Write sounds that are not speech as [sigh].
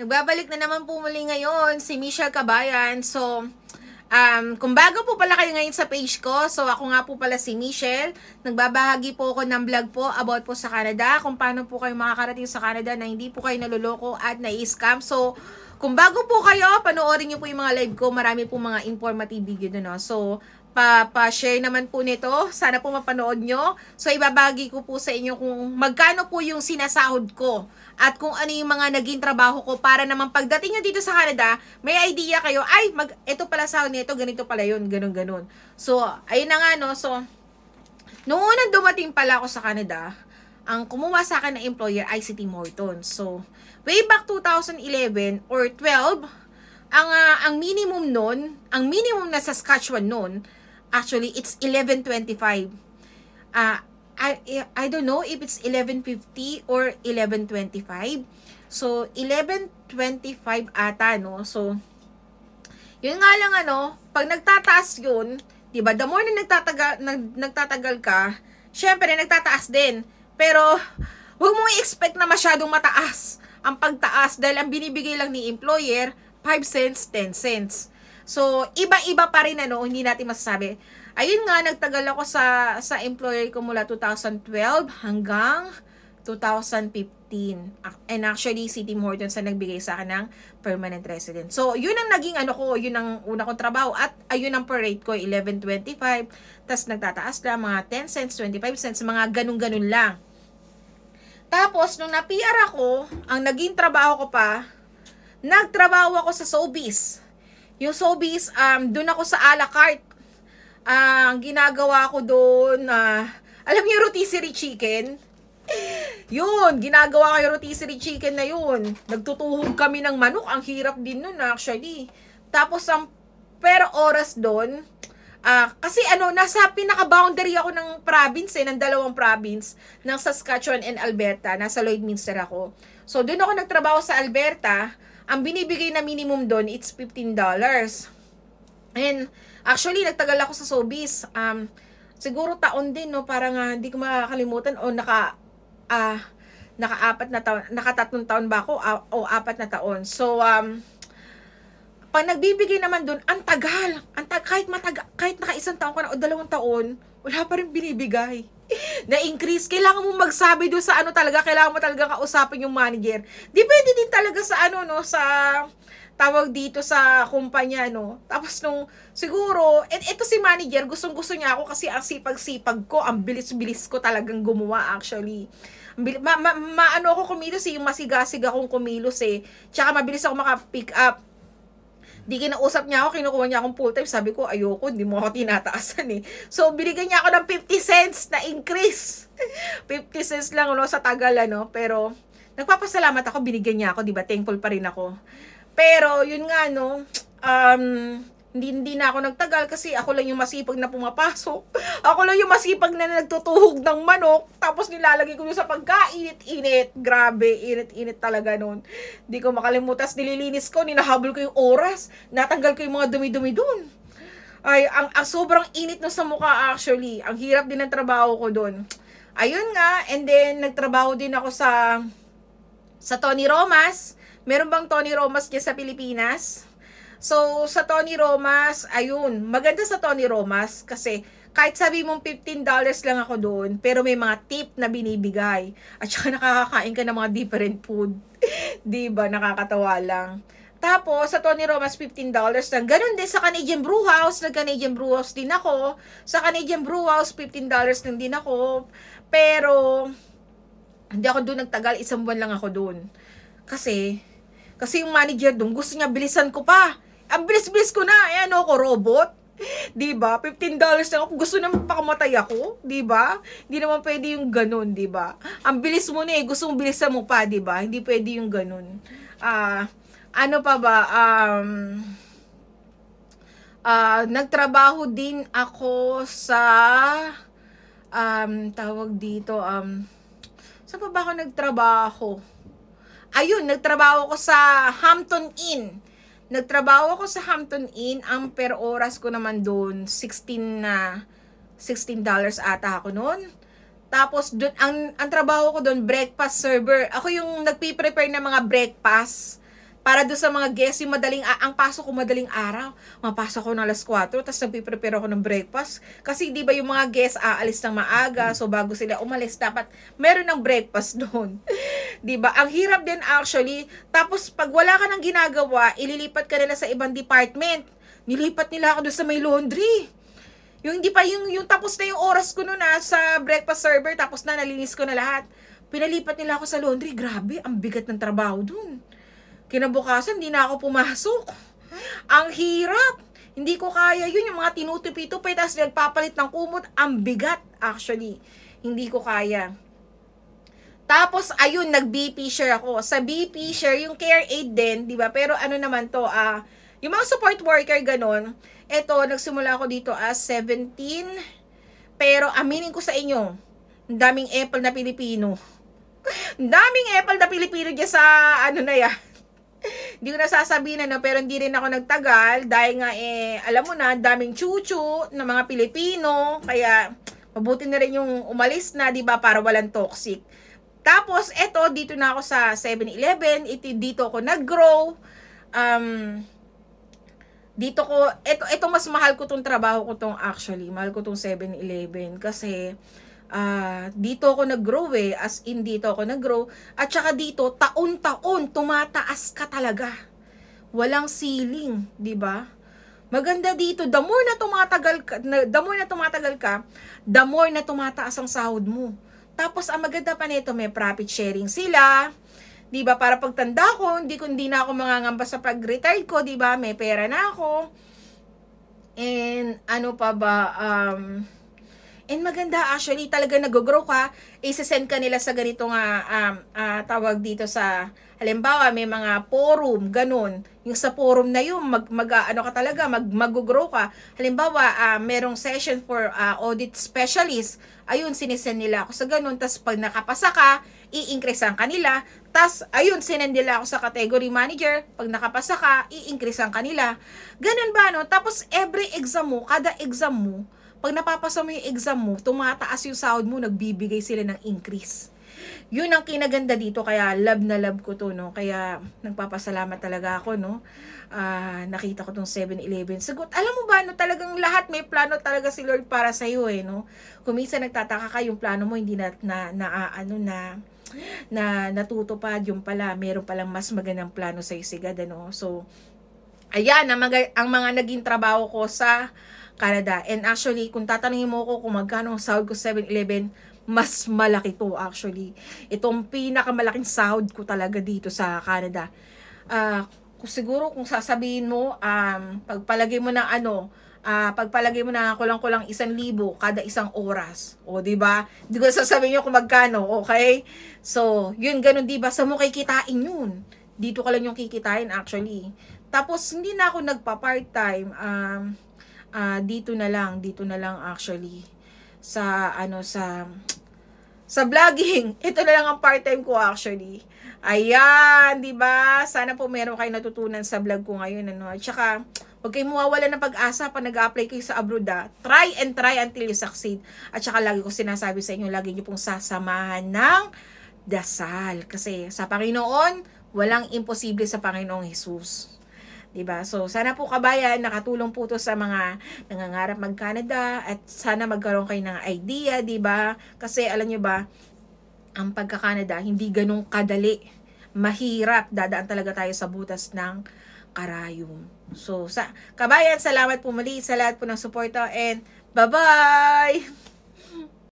Nagbabalik na naman po muli ngayon si Michelle Cabayan. So, um, kung bago po pala kayo ngayon sa page ko, so ako nga po pala si Michelle. Nagbabahagi po ako ng vlog po about po sa Canada, kung paano po kayo makakarating sa Canada na hindi po kayo naluloko at na-scam. So, kung bago po kayo, panoorin niyo po yung mga live ko. Marami po mga informative video doon. No? So, pa-share naman po nito. Sana po mapanood nyo. So, ibabagi ko po sa inyo kung magkano po yung sinasahod ko at kung ano yung mga naging trabaho ko para naman pagdating nyo dito sa Canada, may idea kayo, ay, mag, ito pala sahod nito, ganito pala yun, ganun, ganun. So, ayun na nga, no. So, noong unang dumating pala ako sa Canada, ang kumuha sa akin na employer ay si Tim Horton. So, way back 2011 or 12, ang uh, ang minimum noon, ang minimum na sa Saskatchewan noon, Actually, it's 11.25. Uh, I, I don't know if it's 11.50 or 11.25. So, 11.25 ata, no? So, yun nga lang, ano, pag nagtataas yun, di ba, the more na nagtatagal, nag, nagtatagal ka, syempre, nagtataas din. Pero, huwag mo i-expect na masyadong mataas ang pagtaas dahil ang binibigay lang ni employer, 5 cents, 10 cents. So, iba-iba pa rin ano, hindi natin masasabi. Ayun nga, nagtagal ako sa, sa employer ko mula 2012 hanggang 2015. And actually, si Tim Hortons ang nagbigay sa akin ng permanent resident. So, yun ang naging ano ko, yun ang una kong trabaho. At ayun ang per rate ko, 11.25. Tapos nagtataas lang, mga 10 cents, 25 cents, mga ganun-ganun lang. Tapos, nung na-PR ako, ang naging trabaho ko pa, nagtrabaho ako sa Sobeys. Yung Sobeys, um, doon ako sa a la carte. Uh, ang ginagawa ko doon, uh, alam niyo rotisserie chicken? [laughs] Yun, ginagawa ko yung rotisserie chicken na yun. Nagtutuhog kami ng manok. Ang hirap din nun actually. Tapos ang per oras doon, uh, kasi ano, nasa pinaka-boundary ako ng province eh, ng dalawang province, ng Saskatchewan and Alberta. Nasa Lloydminster ako. So, doon ako nagtrabaho sa Alberta ang binibigay na minimum doon, it's $15. And, actually, nagtagal ako sa Sobeys. Um, siguro taon din, no? Parang uh, hindi ko makakalimutan o naka, ah, uh, naka-apat na taon, nakatatlong taon ba ako uh, o apat na taon. So, um, pag nagbibigay naman doon, ang tagal. Ang tag kahit mataga, kahit naka isang taon ka na o dalawang taon, wala pa rin binibigay [laughs] na-increase, kailangan mo magsabi doon sa ano talaga, kailangan mo talaga kausapin yung manager. Depende din talaga sa ano, no, sa tawag dito sa kumpanya, no. Tapos nung, siguro, et, ito si manager, gustong gusto niya ako kasi ang sipag-sipag ko, ang bilis-bilis ko talagang gumawa actually. Ma, ma, ma ano ako kumilos eh, yung masigasig akong kumilos eh. Tsaka mabilis ako maka-pick up Di kinausap niya ako, kinukuha niya akong full time. Sabi ko, ayoko, hindi mo ako tinataasan eh. So, binigyan niya ako ng 50 cents na increase. [laughs] 50 cents lang, no, sa tagal, ano. Pero, nagpapasalamat ako, binigyan niya ako, di ba? Thankful pa rin ako. Pero, yun nga, no, um, hindi, hindi na ako nagtagal kasi ako lang yung masipag na pumapasok. [laughs] Ako lang yung masipag na nagtutuhog ng manok. Tapos nilalagay ko sa pagkainit-init. Grabe, init-init talaga nun. Hindi ko makalimutan. Nililinis ko, ninahabol ko yung oras. Natanggal ko yung mga dumi-dumi dun. Ay, ang, ang sobrang init no sa mukha actually. Ang hirap din ng trabaho ko dun. Ayun nga, and then nagtrabaho din ako sa sa Tony Romas. Meron bang Tony Romas dyan sa Pilipinas? So, sa Tony Romas, ayun, maganda sa Tony Romas kasi kahit sabi mong $15 lang ako doon, pero may mga tip na binibigay. At saka [laughs] nakakakain ka ng mga different food. [laughs] ba Nakakatawa lang. Tapos, sa Tony Romas, $15 lang. Ganon din sa Canadian Brew House. Nag-Canadian Brew House din ako. Sa Canadian Brew House, $15 lang din ako. Pero, hindi ako doon nagtagal. Isang buwan lang ako doon. Kasi, kasi yung manager doon, gusto niya bilisan ko pa. Ang bilis-bilis ko na. Eh, ano ako, robot? 'di ba? 15 dollars lang ako. Gusto naman pakamatay ako, 'di ba? Hindi naman pwede yung ganun, 'di ba? Ang bilis mo na eh, gusto mong bilisan mo pa, 'di ba? Hindi pwede yung ganun. Ah, uh, ano pa ba? Um uh, nagtrabaho din ako sa um tawag dito um saan pa ba ako nagtrabaho? Ayun, nagtrabaho ako sa Hampton Inn Nagtrabaho ako sa Hampton Inn. Ang per oras ko naman doon, 16 na, $16 ata ako noon. Tapos, dun, ang, ang trabaho ko doon, breakfast server. Ako yung nagpi-prepare ng mga breakfast para doon sa mga guests, yung madaling, ang pasok ko madaling araw. Mapasok ko ng alas 4, tapos nagpiprepare ako ng breakfast. Kasi di ba yung mga guests aalis ng maaga, so bago sila umalis, dapat meron ng breakfast doon. [laughs] di ba? Ang hirap din actually. Tapos pag wala ka nang ginagawa, ililipat ka nila sa ibang department. Nilipat nila ako doon sa may laundry. Yung hindi pa, yung, yung tapos na yung oras ko noon na sa breakfast server, tapos na nalinis ko na lahat. Pinalipat nila ako sa laundry. Grabe, ang bigat ng trabaho doon. Kinabukasan, hindi na ako pumasok. Ang hirap. Hindi ko kaya yun, yung mga tinutupi-tupi, tapos nagpapalit ng kumot. Ang bigat, actually. Hindi ko kaya. Tapos, ayun, nag-BP share ako. Sa BP share, yung care aid din, di ba? Pero ano naman to, ah, uh, yung mga support worker, ganon. Eto, nagsimula ako dito as 17. Pero, aminin ko sa inyo, daming apple na Pilipino. [laughs] Daming apple na Pilipino dyan sa, ano na yan, hindi ko nasasabihin ano, pero hindi rin ako nagtagal dahil nga eh, alam mo na, daming chuchu ng mga Pilipino, kaya mabuti na rin yung umalis na, di ba, para walang toxic. Tapos, eto, dito na ako sa 7-Eleven, ito, dito ako nag-grow, um, dito ko, ito, ito mas mahal ko tong trabaho ko tong actually, mahal ko tong 7-Eleven, kasi, uh, dito ako nag-grow eh, as in dito ako nag-grow, at saka dito, taon-taon, tumataas ka talaga. Walang ceiling, di ba? Maganda dito, the more na tumatagal ka, the more na tumatagal ka, the more na tumataas ang sahod mo. Tapos, ang maganda pa nito, may profit sharing sila, di ba? Para pagtanda ko, hindi ko hindi na ako mangangamba sa pag-retire ko, di ba? May pera na ako. And ano pa ba um And maganda actually, talaga nag-grow ka, isa-send ka nila sa ganito nga um, uh, tawag dito sa halimbawa may mga forum, ganun. Yung sa forum na yun, mag, mag uh, ano ka talaga, mag, mag-grow ka. Halimbawa, uh, merong session for uh, audit specialist, ayun, sinisend nila ako sa ganun. Tapos pag nakapasa ka, i-increasean ka nila. Tapos, ayun, sinend nila ako sa category manager. Pag nakapasa ka, i-increasean ka nila. Ganun ba, no? Tapos, every exam mo, kada exam mo, pag napapasa mo yung exam mo, tumataas yung sahod mo, nagbibigay sila ng increase. Yun ang kinaganda dito, kaya love na love ko to, no? Kaya nagpapasalamat talaga ako, no? Uh, nakita ko tong 7-Eleven. Sagot, alam mo ba, no, talagang lahat may plano talaga si Lord para sa iyo, eh, no? Kung minsan nagtataka ka, yung plano mo hindi na, na, na ano, na, na natutupad yung pala, meron palang mas magandang plano sa isigad, ano? So, ayan, ang mga, ang mga naging trabaho ko sa Canada. And actually, kung tatanungin mo ko kung magkano ang sahod ko 7-Eleven, mas malaki to actually. Itong pinakamalaking sahod ko talaga dito sa Canada. Uh, kung siguro kung sasabihin mo, um, pagpalagay mo ng ano, uh, pagpalagay mo na kulang-kulang isang libo kada isang oras. O, di ba? Hindi ko sasabihin nyo kung magkano, okay? So, yun, ganun, di ba? Sa mo kikitain yun. Dito ka lang yung kikitain, actually. Tapos, hindi na ako nagpa-part-time. Um, uh, dito na lang, dito na lang actually sa ano sa sa vlogging. [laughs] Ito na lang ang part-time ko actually. Ayan, 'di ba? Sana po meron kayo natutunan sa vlog ko ngayon ano. At saka Huwag kayong mawawala ng pag-asa pa nag-apply kayo sa abroad ha. Try and try until you succeed. At saka lagi ko sinasabi sa inyo, lagi niyo pong sasamahan ng dasal. Kasi sa Panginoon, walang imposible sa Panginoong Jesus. 'Di ba? So sana po kabayan nakatulong po to sa mga nangangarap mag-Canada at sana magkaroon kayo ng idea, 'di ba? Kasi alam niyo ba, ang pagka-Canada hindi ganun kadali. Mahirap, dadaan talaga tayo sa butas ng karayom. So, sa kabayan, salamat po muli sa lahat po ng suporta and bye-bye!